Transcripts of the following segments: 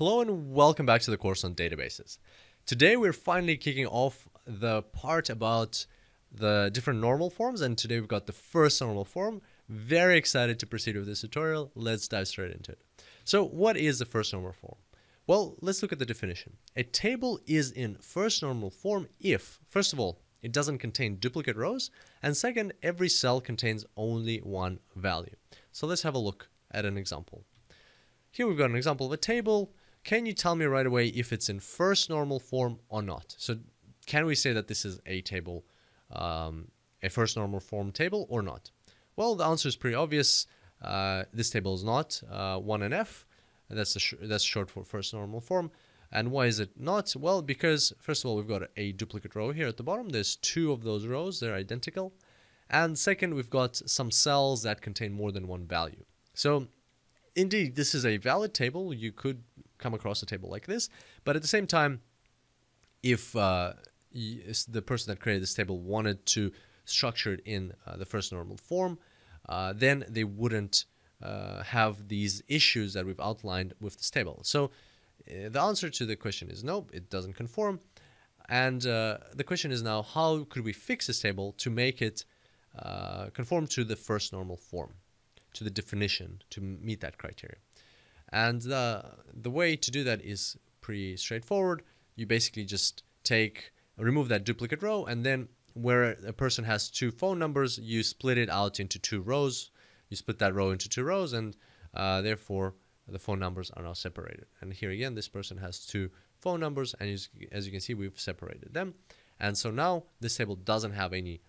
Hello and welcome back to the course on databases. Today we're finally kicking off the part about the different normal forms and today we've got the first normal form. Very excited to proceed with this tutorial. Let's dive straight into it. So what is the first normal form? Well, let's look at the definition. A table is in first normal form if, first of all, it doesn't contain duplicate rows, and second, every cell contains only one value. So let's have a look at an example. Here we've got an example of a table can you tell me right away if it's in first normal form or not? So can we say that this is a table, um, a first normal form table or not? Well, the answer is pretty obvious. Uh, this table is not uh, 1NF. That's, sh that's short for first normal form. And why is it not? Well, because first of all, we've got a duplicate row here at the bottom. There's two of those rows. They're identical. And second, we've got some cells that contain more than one value. So indeed, this is a valid table. You could come across a table like this. But at the same time, if uh, the person that created this table wanted to structure it in uh, the first normal form, uh, then they wouldn't uh, have these issues that we've outlined with this table. So uh, the answer to the question is no, it doesn't conform. And uh, the question is now, how could we fix this table to make it conform to the first normal form, to the definition, to meet that criteria? And the, the way to do that is pretty straightforward. You basically just take, remove that duplicate row, and then where a person has two phone numbers, you split it out into two rows. You split that row into two rows, and uh, therefore the phone numbers are now separated. And here again, this person has two phone numbers, and as, you can see, we've separated them. And so now this table doesn't have any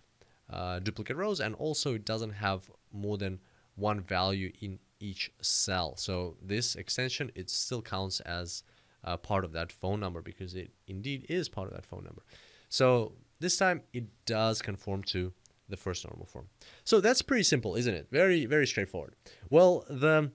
uh, duplicate rows, and also it doesn't have more than one value in each cell. So this extension, it still counts as uh, part of that phone number because it indeed is part of that phone number. So this time it does conform to the first normal form. So that's pretty simple, isn't it? Very, very straightforward. Well, the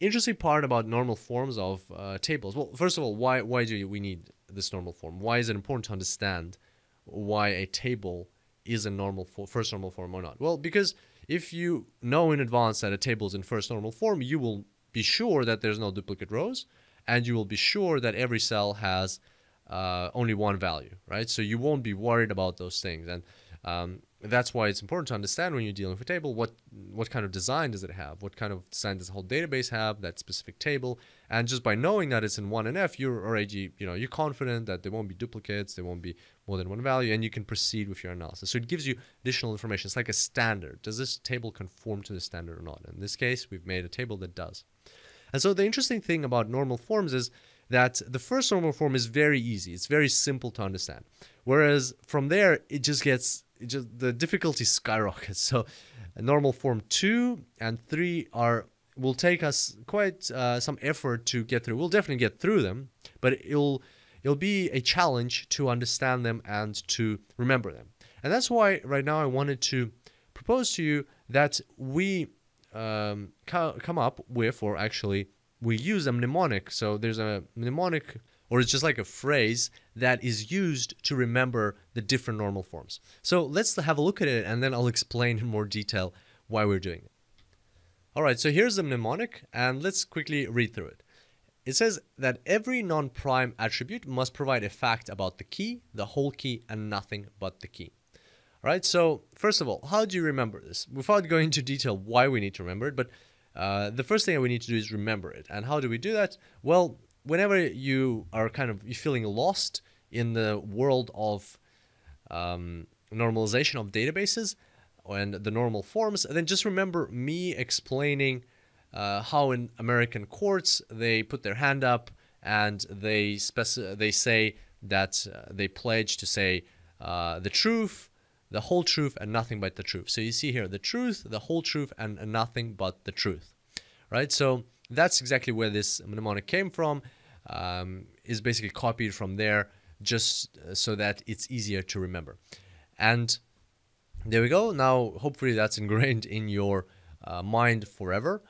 interesting part about normal forms of uh, tables. Well, first of all, why why do we need this normal form? Why is it important to understand why a table is a normal first normal form or not? Well, because if you know in advance that a table is in first normal form, you will be sure that there's no duplicate rows, and you will be sure that every cell has uh, only one value, right? So you won't be worried about those things. And um, that's why it's important to understand when you're dealing with a table what what kind of design does it have? What kind of design does the whole database have that specific table? And just by knowing that it's in 1NF you're already you know you're confident that there won't be duplicates there won't be more than one value and you can proceed with your analysis. So it gives you additional information. It's like a standard. Does this table conform to the standard or not? In this case we've made a table that does. And so the interesting thing about normal forms is that the first normal form is very easy it's very simple to understand whereas from there it just gets just the difficulty skyrockets. So normal form two and three are will take us quite uh, some effort to get through. We'll definitely get through them, but it'll it'll be a challenge to understand them and to remember them. And that's why right now I wanted to propose to you that we um, come up with, or actually we use a mnemonic. So there's a mnemonic or it's just like a phrase that is used to remember the different normal forms. So let's have a look at it and then I'll explain in more detail why we're doing it. All right, so here's the mnemonic and let's quickly read through it. It says that every non-prime attribute must provide a fact about the key, the whole key, and nothing but the key. All right, so first of all, how do you remember this? Without going into detail why we need to remember it, but uh, the first thing that we need to do is remember it. And how do we do that? Well, whenever you are kind of feeling lost in the world of um, normalization of databases and the normal forms, then just remember me explaining uh, how in American courts they put their hand up and they they say that uh, they pledge to say uh, the truth, the whole truth, and nothing but the truth. So you see here the truth, the whole truth, and nothing but the truth, right? So that's exactly where this mnemonic came from um, is basically copied from there just uh, so that it's easier to remember. And there we go. Now, hopefully that's ingrained in your uh, mind forever.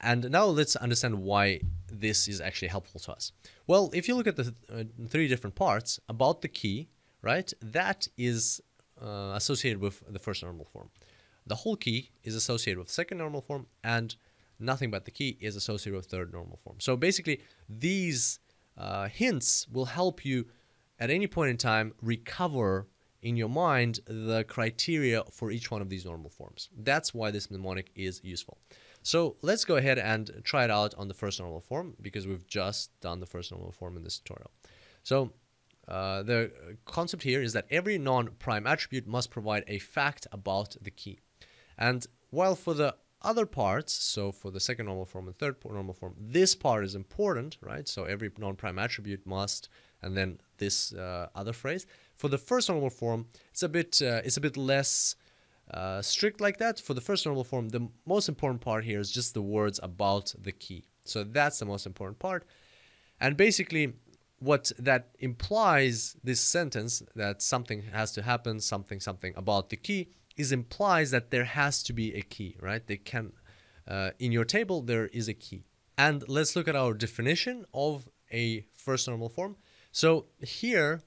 And now let's understand why this is actually helpful to us. Well, if you look at the th uh, three different parts about the key, right, that is uh, associated with the first normal form. The whole key is associated with second normal form and nothing but the key is associated with third normal form. So basically, these uh, hints will help you at any point in time recover in your mind the criteria for each one of these normal forms. That's why this mnemonic is useful. So let's go ahead and try it out on the first normal form because we've just done the first normal form in this tutorial. So uh, the concept here is that every non-prime attribute must provide a fact about the key. And while for the other parts, so for the second normal form and third normal form, this part is important, right? So every non-prime attribute must, and then this uh, other phrase. For the first normal form, it's a bit uh, it's a bit less uh, strict like that. For the first normal form, the most important part here is just the words about the key. So that's the most important part. And basically, what that implies, this sentence, that something has to happen, something, something about the key, is implies that there has to be a key, right? They can, uh, in your table, there is a key. And let's look at our definition of a first normal form. So here,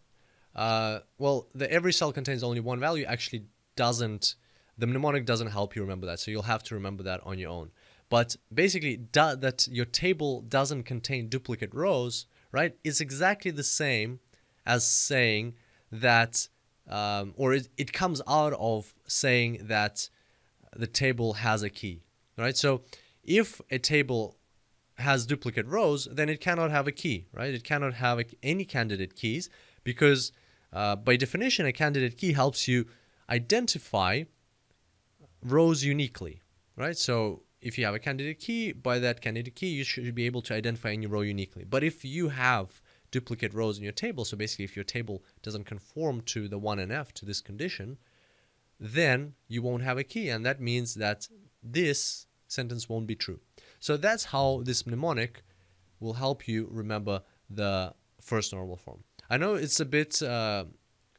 uh, well, the every cell contains only one value actually doesn't, the mnemonic doesn't help you remember that. So you'll have to remember that on your own. But basically, that your table doesn't contain duplicate rows, right, is exactly the same as saying that, um, or it, it comes out of saying that the table has a key, right? So if a table has duplicate rows, then it cannot have a key, right? It cannot have a, any candidate keys because uh, by definition, a candidate key helps you identify rows uniquely, right? So if you have a candidate key, by that candidate key, you should be able to identify any row uniquely. But if you have duplicate rows in your table, so basically if your table doesn't conform to the 1NF, to this condition, then you won't have a key. And that means that this sentence won't be true. So that's how this mnemonic will help you remember the first normal form. I know it's a bit uh,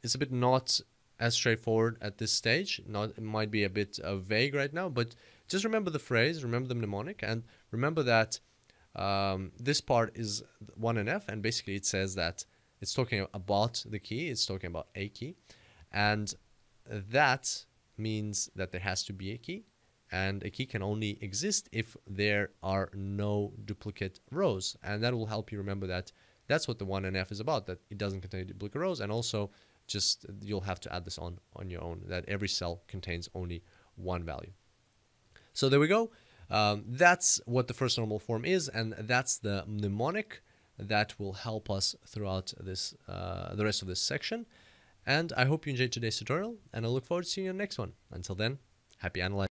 it's a bit not as straightforward at this stage. Not it might be a bit uh, vague right now, but just remember the phrase, remember the mnemonic, and remember that um, this part is 1NF, and basically it says that it's talking about the key, it's talking about a key, and that means that there has to be a key, and a key can only exist if there are no duplicate rows, and that will help you remember that that's what the 1NF is about, that it doesn't contain duplicate rows, and also just you'll have to add this on on your own, that every cell contains only one value. So there we go. Um, that's what the first normal form is, and that's the mnemonic that will help us throughout this uh, the rest of this section. And I hope you enjoyed today's tutorial, and I look forward to seeing you in the next one. Until then, happy analyzing.